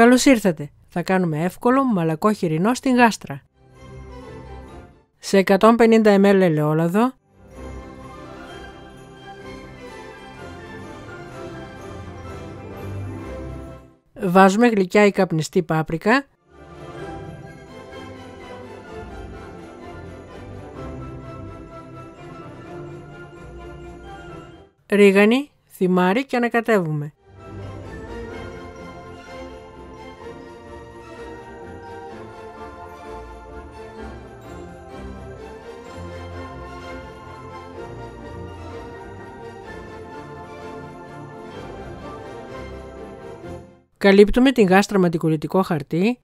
Καλώς ήρθατε! Θα κάνουμε εύκολο μαλακό χοιρινό στην γάστρα. Σε 150 ml ελαιόλαδο, βάζουμε γλυκιά ή καπνιστή πάπρικα, ρίγανη, θυμάρι και ανακατεύουμε. Καλύπτουμε την γάστρα με αντικολλητικό χαρτί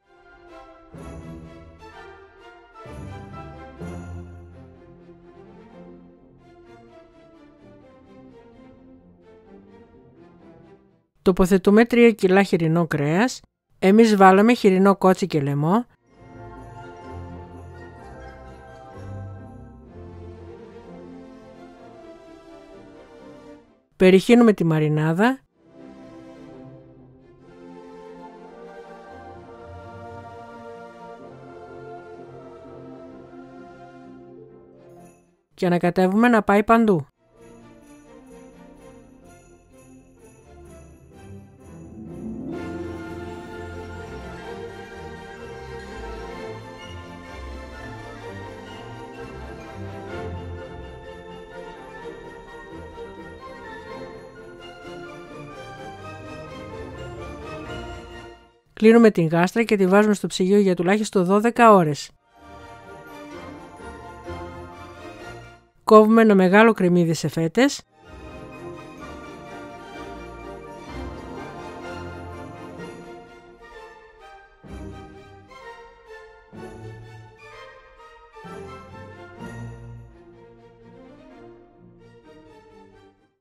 Τοποθετούμε 3 κιλά χοιρινό κρέας. Εμείς βάλαμε χοιρινό κότσι και λαιμό. Περιχύνουμε τη μαρινάδα. Και ανακατεύουμε να πάει παντού. Κλείνουμε την γάστρα και τη βάζουμε στο ψυγείο για τουλάχιστον 12 ώρες. Κόβουμε ένα μεγάλο κρεμμύδι σε φέτες.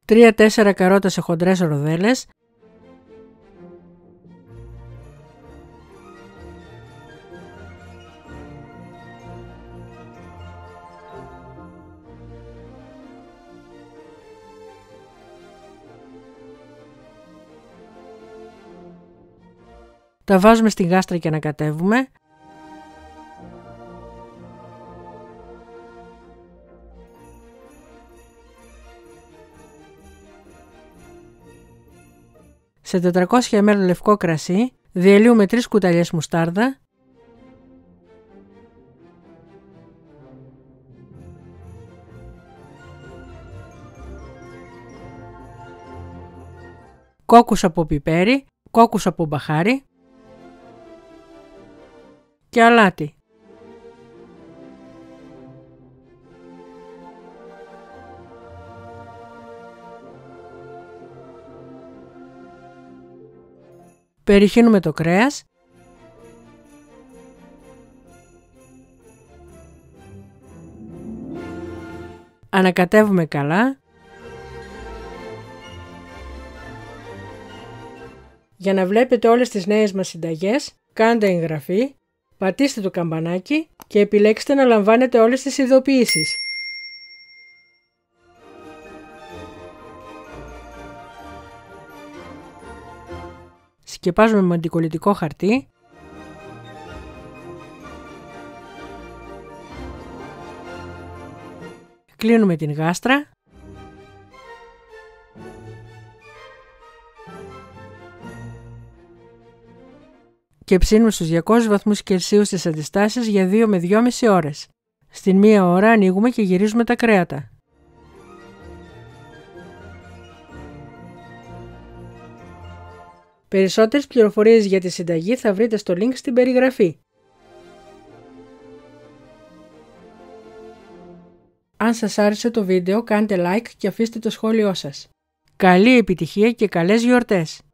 Τρία-τέσσερα καρότα σε χοντρές ροδέλες, Τα βάζουμε στην γάστρα και ανακατεύουμε. Σε 400 ml λευκό κρασί διαλύουμε 3 κουταλιές μουστάρδα κόκκους από πιπέρι, κόκκους από μπαχάρι και αλάτι. Περιχύνουμε το κρέας. Ανακατεύουμε καλά. Για να βλέπετε όλες τις νέες μας συνταγές, κάντε εγγραφή Πατήστε το καμπανάκι και επιλέξτε να λαμβάνετε όλες τις ειδοποιήσεις. Σκεπάζουμε με αντικολλητικό χαρτί Κλείνουμε την γάστρα και ψήνουμε στους 200 βαθμούς Κελσίου στις αντιστάσεις για 2 με 2,5 ώρες. Στην μία ώρα ανοίγουμε και γυρίζουμε τα κρέατα. Περισσότερες πληροφορίες για τη συνταγή θα βρείτε στο link στην περιγραφή. Αν σας άρεσε το βίντεο κάντε like και αφήστε το σχόλιο σας. Καλή επιτυχία και καλές γιορτές!